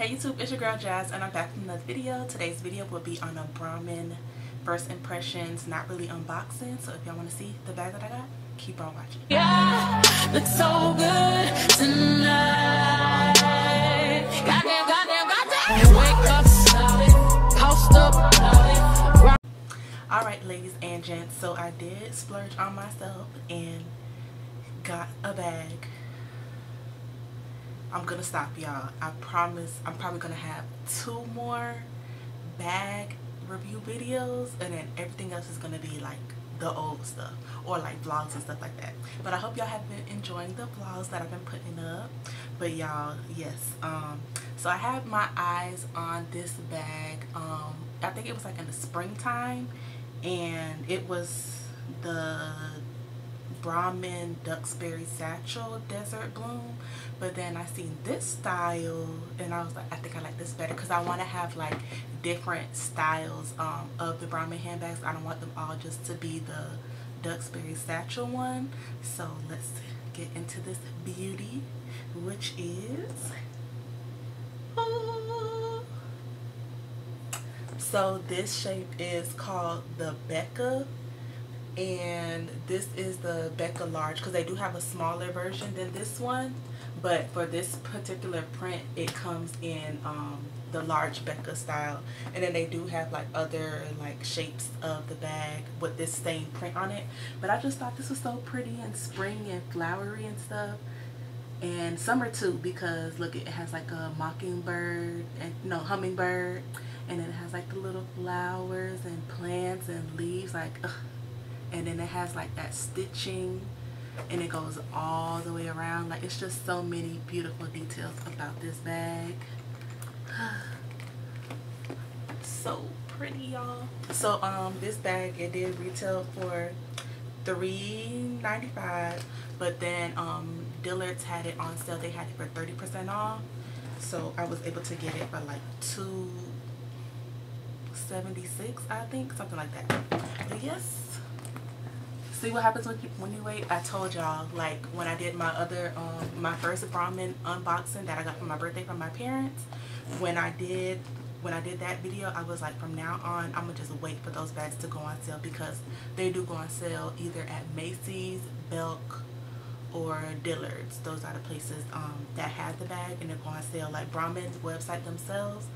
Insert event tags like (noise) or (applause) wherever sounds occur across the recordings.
Hey YouTube, it's your girl Jazz and I'm back with another video. Today's video will be on a Brahmin first impressions, not really unboxing. So if y'all want to see the bag that I got, keep on watching. Yeah, looks so good tonight. Goddamn, goddamn, goddamn. Wake up, post up. Alright ladies and gents, so I did splurge on myself and got a bag. I'm gonna stop y'all. I promise I'm probably gonna have two more bag review videos and then everything else is gonna be like the old stuff or like vlogs and stuff like that but i hope y'all have been enjoying the vlogs that i've been putting up but y'all yes um so i had my eyes on this bag um i think it was like in the springtime and it was the Brahmin Duxbury Satchel Desert Bloom. But then I seen this style and I was like I think I like this better because I want to have like different styles um, of the Brahmin handbags. I don't want them all just to be the Duxbury Satchel one. So let's get into this beauty which is so this shape is called the Bekka and this is the Bekka large because they do have a smaller version than this one. But for this particular print it comes in um, the large Bekka style. And then they do have like other like shapes of the bag with this same print on it. But I just thought this was so pretty and spring and flowery and stuff. And summer too because look it has like a mockingbird and no hummingbird. And it has like the little flowers and plants and leaves like ugh. And then it has like that stitching and it goes all the way around. Like it's just so many beautiful details about this bag. (sighs) So pretty y'all. So um this bag it did retail for $3.95 but then um dillard's had it on sale. They had it for 30 percent off. So i was able to get it for like 276 i think something like that. But yes see what happens when you, when you wait i told y'all like when i did my other um my first Brahmin unboxing that i got for my birthday from my parents when i did when I did that video, I was like, from now on, I'm to just wait for those bags to go on sale because they do go on sale either at Macy's, Belk, or Dillard's. Those are the places um, that have the bag and they're going on sale. Like Brahmin's website themselves,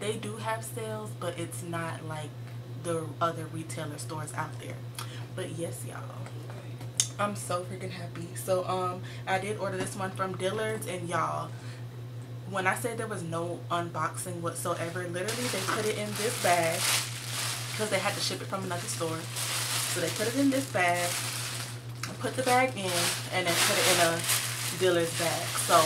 they do have sales, but it's not like the other retailer stores out there. But yes, y'all. I'm so freaking happy. So um, I did order this one from Dillard's and y'all, when I said there was no unboxing whatsoever, literally they put it in this bag because they had to ship it from another store. So they put it in this bag, put the bag in, and then put it in a Dillard's bag. So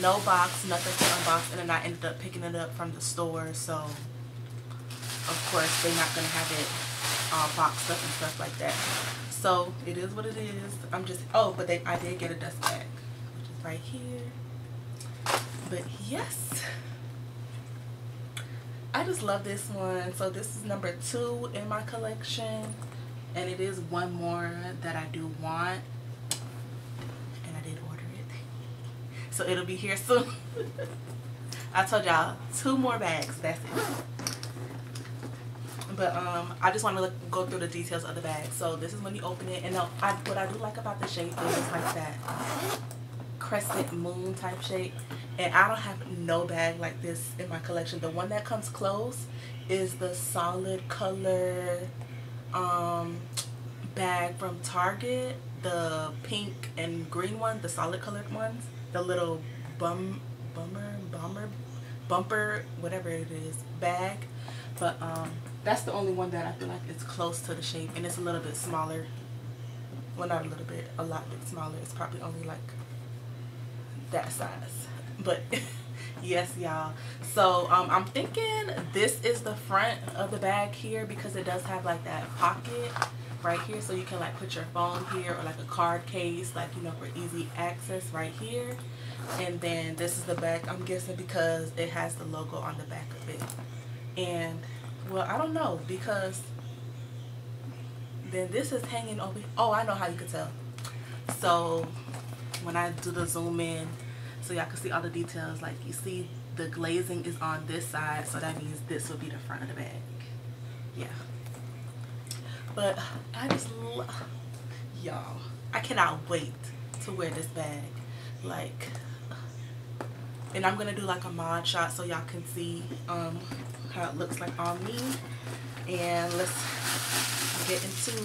no box, nothing to unbox, and then I ended up picking it up from the store. So of course they're not gonna have it uh, boxed up and stuff like that. So it is what it is. I'm just oh, but they I did get a dust bag, which is right here. But yes. I just love this one. So this is number two in my collection. And it is one more that I do want. And I did order it. So it'll be here soon. (laughs) I told y'all two more bags. That's it but um I just want to look, go through the details of the bag. So this is when you open it and now I, what I do like about the shape is like that crescent moon type shape and I don't have no bag like this in my collection. The one that comes close is the solid color um, bag from Target the pink and green one the solid colored ones the little bum bummer bomber bumper whatever it is bag. But um that's the only one that I feel like it's close to the shape and it's a little bit smaller. Well not a little bit a lot bit smaller. It's probably only like that size. But (laughs) yes y'all. So um, I'm thinking this is the front of the bag here because it does have like that pocket right here. So you can like put your phone here or like a card case like you know for easy access right here. And then this is the back I'm guessing because it has the logo on the back of it. And well I don't know because then this is hanging over oh I know how you could tell. So when I do the zoom in so y'all can see all the details like you see the glazing is on this side so that means this will be the front of the bag. Yeah. But I just love, y'all I cannot wait to wear this bag. Like and I'm gonna do like a mod shot so y'all can see um, how it looks like on me. And let's get into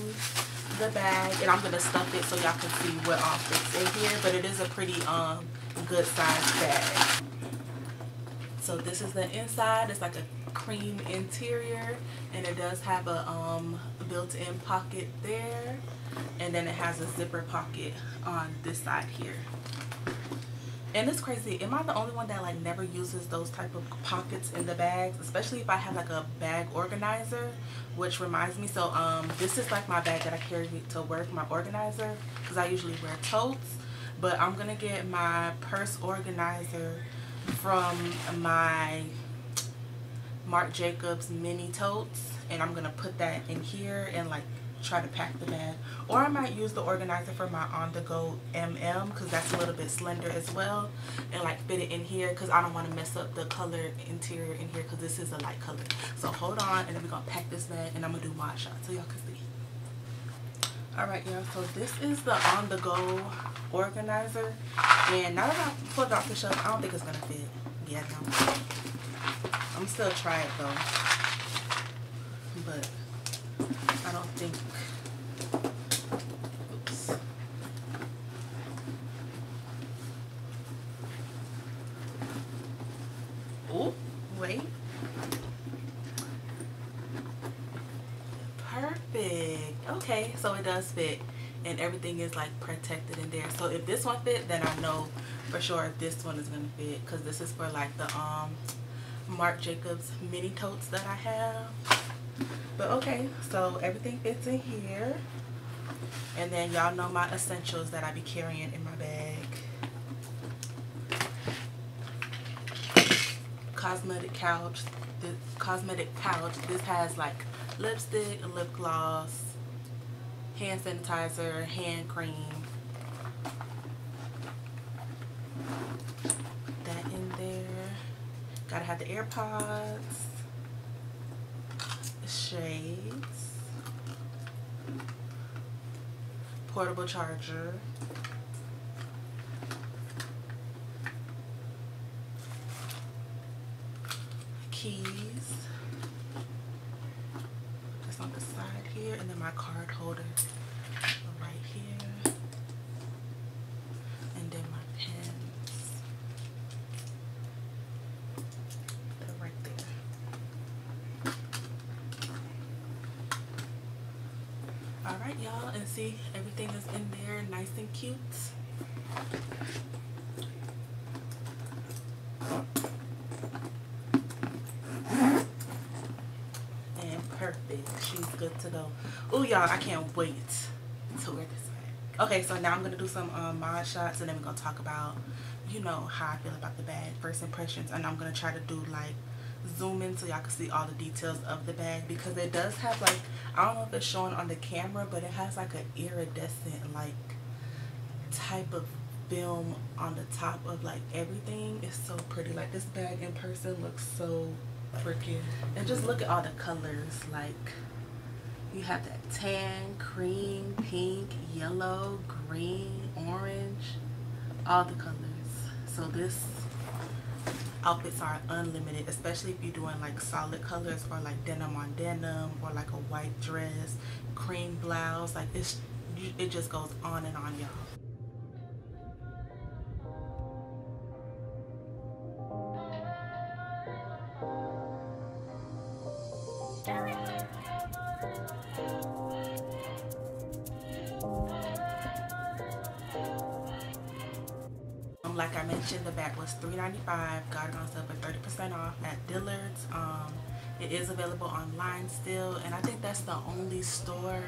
the bag. And I'm gonna stuff it so y'all can see what all fits in here. But it is a pretty um good size bag. So this is the inside. It's like a cream interior. And it does have a um built-in pocket there. And then it has a zipper pocket on this side here and it's crazy am i the only one that like never uses those type of pockets in the bags? Especially if i have like a bag organizer which reminds me so um this is like my bag that i carry to work my organizer because i usually wear totes. But i'm gonna get my purse organizer from my marc jacobs mini totes and i'm gonna put that in here and like try to pack the bag. Or I might use the organizer for my on the go MM because that's a little bit slender as well and like fit it in here because I don't want to mess up the color interior in here because this is a light color. So hold on and then we're gonna pack this bag and I'm gonna do my shot so y'all can see. Alright y'all so this is the on the go organizer and now that I pulled off the shelf I don't think it's gonna fit. Yeah no. I'm still try it though. But I don't think. Oops. Oh, wait. Perfect. Okay, so it does fit and everything is like protected in there. So if this one fit, then I know for sure this one is gonna fit because this is for like the um Marc Jacobs mini totes that I have. But okay, so everything fits in here. And then y'all know my essentials that I be carrying in my bag. Cosmetic couch, the cosmetic pouch. This has like lipstick, lip gloss, hand sanitizer, hand cream. That in there. Gotta have the AirPods shades, portable charger, keys, just on the side here, and then my card holder. See everything is in there nice and cute. And perfect she's good to go. Oh y'all i can't wait to wear this bag okay so now i'm gonna do some um, mod shots and then we're gonna talk about you know how i feel about the bag first impressions and i'm gonna try to do like zoom in so y'all can see all the details of the bag because it does have like I don't know if it's showing on the camera but it has like an iridescent like type of film on the top of like everything. It's so pretty. Like this bag in person looks so freaking and just look at all the colors. Like you have that tan cream pink yellow green orange all the colors. So this outfits are unlimited especially if you're doing like solid colors or like denim on denim or like a white dress cream blouse. Like it's it just goes on and on y'all like I mentioned, the bag was $3.95. Got it on sale for 30% off at Dillard's. Um, it is available online still, and I think that's the only store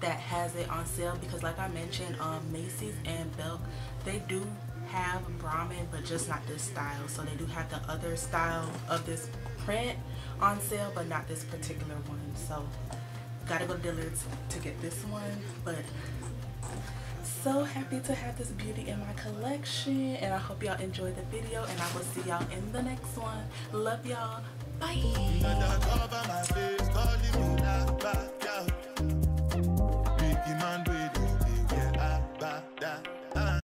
that has it on sale because like I mentioned, um, Macy's and Belk, they do have Brahmin, but just not this style. So they do have the other style of this print on sale, but not this particular one. So gotta go to Dillard's to get this one. But so happy to have this beauty in my collection and I hope y'all enjoyed the video and I will see y'all in the next one. Love y'all. Bye.